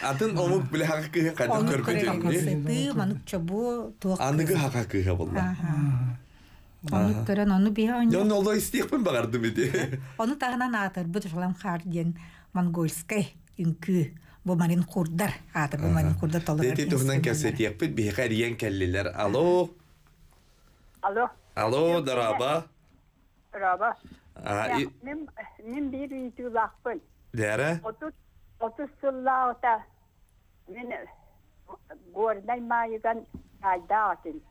Атын омук биле хака Оны көрбөтөн. көрөк сыты манук чабу туак. Аныгы хака кыһы булла. Оны көрөн оны. Ён истиқпен багардым иди. Оны тағынан атыр жылам харден монгольскай үнкі бу марин курдар атыр бу марин курдар толы кәллелер. Алло. Алло, Алло, дараба. Раба. А, Мен мен bir ütülakpın. Дәрә? 30 30 yıllarda men gorday mayıgan aydaatın. Kırıppa köstökünde.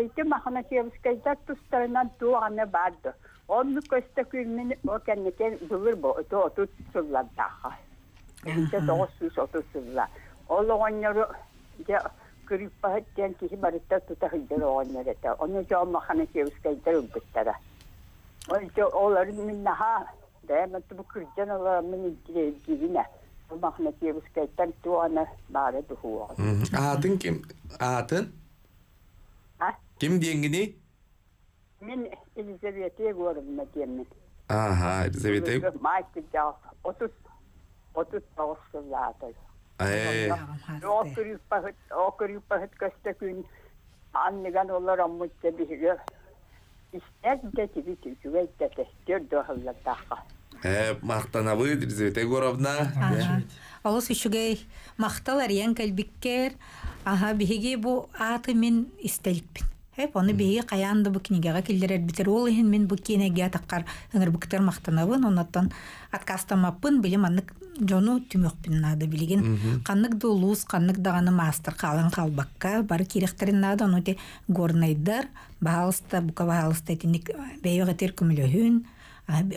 Iti mahna kevskey da tustarından tuğanı vardı. Onu köste külmini o kendine bulur bu o o tutsullar daha. İşte doğrusu otursunlar. Olu onları ya kırıppa diyen kişi barıtta tutahıdır onları da. Onu jo mahna kevskey da umbıttara. Onu onları minnaha Demet bu kırcan olarak gibine. Bu mahna kevskey da tuğanı bari duhu. Атын ким? Атын? Ha? Ким деңгини? Min Elizabeth'e görüm diyemin. Аха, Елизавета. Майки жаа 30 30 тоосуулаад. Э, Окрюппахт окрюппахт кастакүн анниган олар аммутте биһиге. Истәддә тибит үгәйтә төрдө халлатаха. э, мақтанабы Елизавета Егоровна. Олос үшігей мақтал ариян кәлбіккер, аха биһиги бу аты мен истеликпин. Хеп оны беге каянды бу книгага килдерер. Битер ол иһин мен бу кинеге таккар ыңыр буктар мактанабын оннан откастамаппын билим аннык жону түмөкпүн нады билигин. Каннык дулус каннык даганы мастер калан калбакка бары киректерин нады ону те горнайдар баалыста бука баалыста тиник бейеге тер күмүлөһүн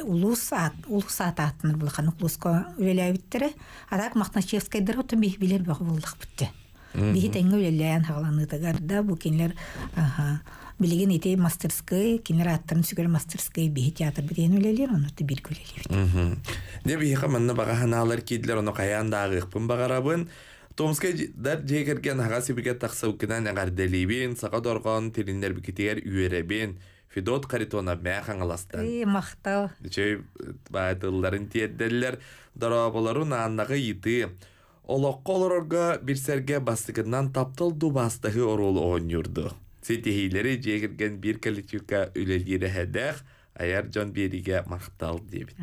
улус ат улус ат атын булхан улуска үлеләбиттере атак махначевскайдар ото бих билер бак булдык битте. Бихи тәңгә үлелән хагаланыдыгар да бу кинлер аха билеген ите мастерская кинлер аттарын сүгер мастерская бихи театр битен үлелер оны те бир үлелер Не бихи манна бага ханалар кидлер ону каян дагыппын багарабын Томска дар жегерген хагасы биге такса укынан агарделибин, сака доргон тилиндер бикитер үйеребин, Федот Каритона мәхан аласты. Эй, мақтау. Чөй баатылларын тиедделер, дарабаларын аннағы иты. Олоққа олорорга bir серге бастығынан таптыл дубастығы орол ойнюрду. Сетихилери жегерген bir калитюка үлелері хәдәқ, аяр жон бериге мақтал дебит.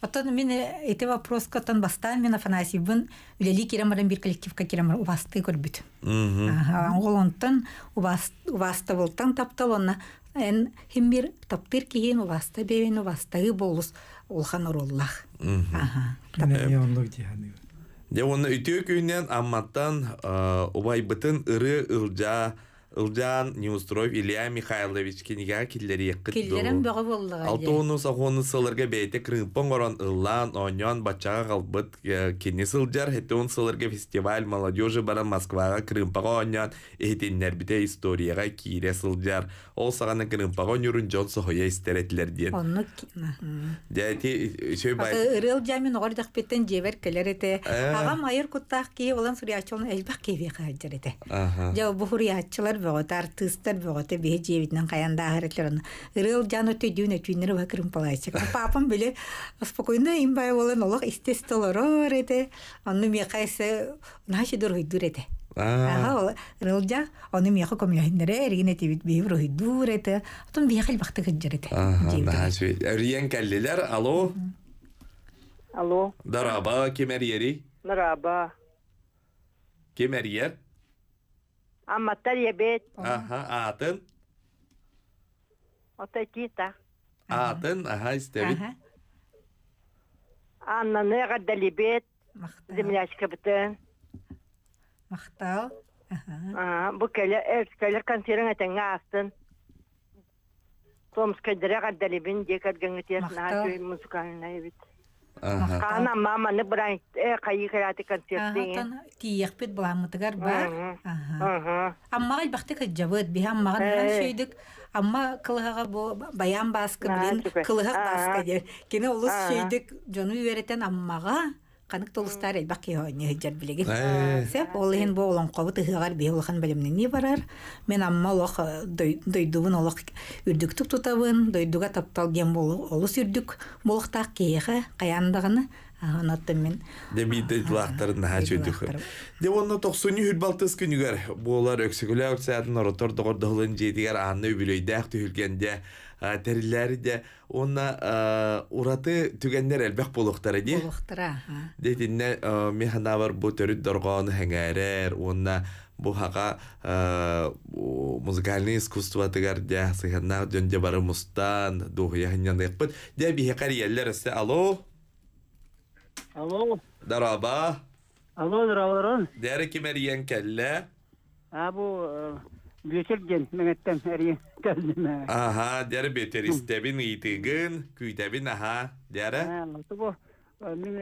Оттон мен эти вопрос катан бастан мен Афанасьевбын үлели керемаран бир коллективка керемар убасты көрбүт. Ол онтан убасты болтан таптал онна эн химбир таптыр киһин убаста бебен убастагы болус улхан ороллах. Аха. Кенен яонлук дияны. Де оны үтіе күйінен амматтан убай бытын ыры ылжа Ылжан Неустроев Илья Михайлович кенега киллери еккіт Киллерен бөгі болдыға. Алты оны сылырға бейте ыллан, бачаға қалбыт э, кенес ылжар, хетті он фестиваль молодежи баран Москваға крымпаға оньон, эхетеннер бите историяға кире сылжар. Ол сағаны крымпаға жон сохоя э, жевер келер хуриячылар бөгөт, артыстар бөгөт, бе жебитнен қаянда ағыретлер оны. Ырыл жан өте дүйін өтүйінер өе кірім палайчык. Папам біле спокойно им бай олан олық истестолорор ете. Онны ме қайсы наши дұр хүйдүр ете. Ага, ол ырылжа, оны мияқы көміліхіндері әрген еті бит бейбір хүйдүр ете. Отын бияқыл бақты наха шөй. Риен кәллелер, алло, Алло, дараба, кемер ери, merhaba. кемер ер, Yebet, аха, атын, kita. атын, аха, истебит. Ага. Anna ne kadar libet, Мақтау. zemlячка biten. Мақтау. Ага. Aa, bu kele ev kele kanserin eten astın. Tomska dire kadar libin Ana mama ne bırak e kayı kayatı konsertin. Ага. Тиехпит буламытыгар бар. Aha. Аммага бахты кыджабыт биһа аммага Э. шөйдүк. Амма бу баян супер. кылыга Ага. баскы дер. Кене улус Ага. шөйдүк жону үйрөтен канык толустар элбак кийоне хыджар билеген. Э. Сеп ол ен болон кобут ыгар бе улхан билемне ни барар. Мен амма лох дойдубун олох үрдүктүк тутабын, дойдуга таптал ген бол олус үрдүк болохтак кийеге каяндыгыны анаттым мен. Де биде лахтарын. Лахтар. Де онно токсуни хүлбалтыс күнүгөр. Болар өксөгүлө өксәдин оротор догордолун жедигер анны үбүлөйдәк түһүлгәндә териләри де онна ураты түгәннәр элбәк болуктары ди. Болохтара. Детинне механавар бу төрүт доргон хәңәрер, онна бу хака музыкальный искусство тигәр дә сыгынна дөнҗә бары мустан духя хәннән якпыт. Дә бихе кариялләр әсә алло. Алло, Дараба. алло, здравствуйте. Дәре кимәриен кәллә. А бу бөтелген меңеттен әри келдиме. Аха, дәре бетер истебин итеген, күйтәбин аха. А, бу мен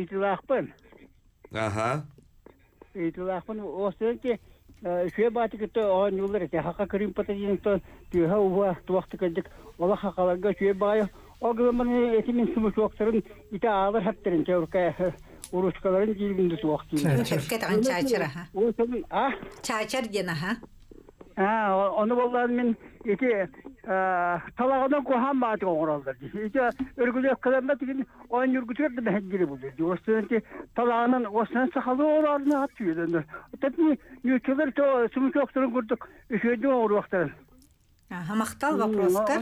үйтүлакпын. Аха. Үйтүлакпын. Осынки шуе баты кете он юллар те хака кирим патажин то түйә уа туакты кедик. Ола хакаларга шуе бай. Огы мен этимин сумуш вакытын ите алыр хаттерин чөркә урушкаларын җилгендә туакты. Шеркет ан чачыра. Осын, а? Чачар дена ха. Ha, onu vallahi min iki talağından kohan maatı oğraldı. İki örgülü kılamat için on yürgütür de behgiri buldu. Dostun ki talağının osnan sakalı oğralını atıyor. Tabi yüçülür to sumu çokturun kurduk. Мақтал вопроска.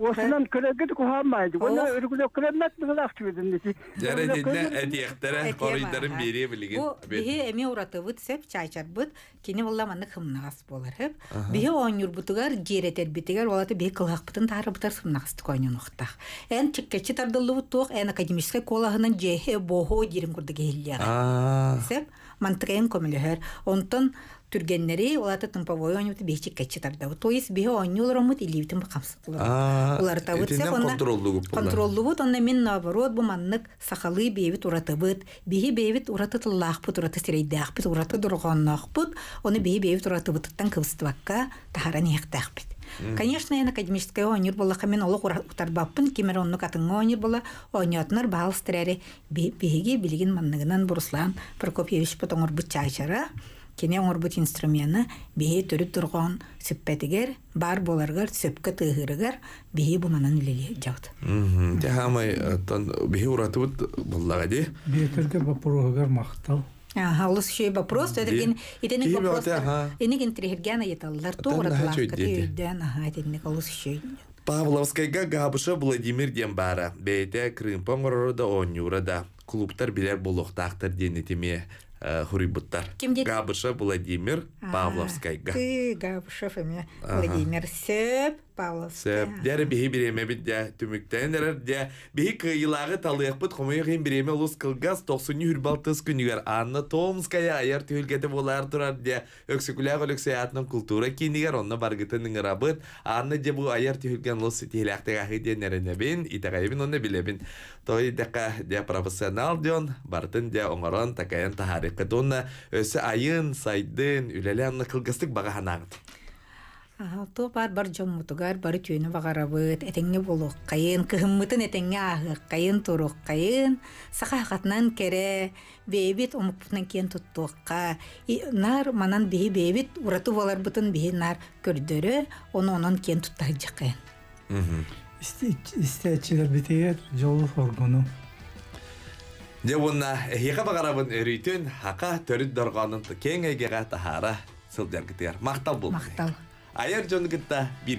Осынан көлөгөт кухамайды. Оны Ох. өргүлө көлөмнәт булак чүден дити. Жара дедне әтияқтара корыйдарын бере билеген. Бу бихи эми уратыбыт сеп чайчарбыт кини булла манны хымнагас болар хеп. Бихи онюр бутугар жеретер олаты бихи кылгакпытын тары бутар сымнагас койнун уктах. Эн чиккечи тардылы бутук эн академическая колагынан жехе бохо дирим курды гейллер. А. Сеп мантыгын көмөлөһөр. Онтон түргеннери олаты тымповой онюты бихи чиккечи тардабы. То есть бихи онюлар омут илибитин бакамсытлар. А, Улар табыт булар. Контроллубут, онна мен наоборот бу маннык сахалы бейбит уратыбыт, биһи бейбит уратытыллаахпыт, ураты сирейдэахпыт, ураты дургоннаахпыт, оны биһи бейбит уратыбыттан кыбыстыбакка тахара ниэхтэахпыт. Конечно, эн академическая онюр боллаха мен олық утарбаппын, кемер онны катыңга онюр болла, онюатнар баал стерәре биһиги билигин манныгынан Буруслан Прокопьевич потоңор бычачара, кене оңор бут инструменты биһи төрүп турган сөппетигер бар боларгар сөпкө тыгырыгар биһи бу манан үлели жабыт. Мгм. Те хамай тон бихи уратыбыт буллага ди. Бекерге бапурогар мақтал. Ага, улус шей вопрос, это Ди. ген итенек Ди, вопрос. вот, ага. Энеген трихерген аяталлар, то Оттан наха уратлак, чөйт деди. катыйден, ага, итенек улус шей. Павловскайга габыша Владимир Дембара. Бейте Крымпон да Онюра да. Клубтар билер болуқтақтар денетеме хурибуттар. Ким дед? Габыша Владимир Павловскайга. Ты, Габышев. Владимир Сеп, Сөп, дәрі бігі біреме бит дә түміктен дәрі дә бігі кыйылағы талыяқпыт қомайық ең біреме ұлыс қылғас 90 хүрбалтыз күнігер Анна Томская аяр түйілгеті болар тұрар дә өксікіләғ өліксі атының культура кейінігер онны баргытын ыңырабыт Анна де бұл аяр түйілген ұлыс тейләқтіға хиден әрінебін итағайбін оны білебін той дәқа дә профессионал ден бартын дә оңырын такайын тахарықы донна өсі айын сайдын үләлі анны кылгыстық баға Ага, то бар бар жоммутугар, бар түйіні бағарабыт, этеңге болуq қайын, кыһыммытын этеңге ағық қайын, туруq қайын, сақа хатынан кере, бейбит омукпутан кен туттуққа, И нар манан бейі бейбит, ураты болар бейі нар көрдөрі, оны онон кен туттар жақайын. Истечилер битигер жолу хоргону. Де бұнна хиға бағарабын өрүйтін хақа төріт дорғанын кең егеға тахара сылдер кітер. Мақтал бұл. Мақтал. Айыр бір